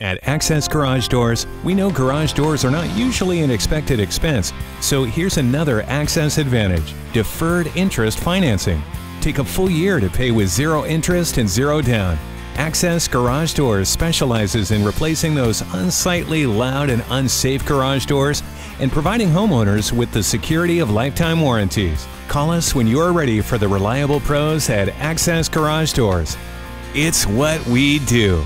At Access Garage Doors, we know garage doors are not usually an expected expense, so here's another Access advantage deferred interest financing. Take a full year to pay with zero interest and zero down. Access Garage Doors specializes in replacing those unsightly, loud, and unsafe garage doors and providing homeowners with the security of lifetime warranties. Call us when you're ready for the reliable pros at Access Garage Doors. It's what we do.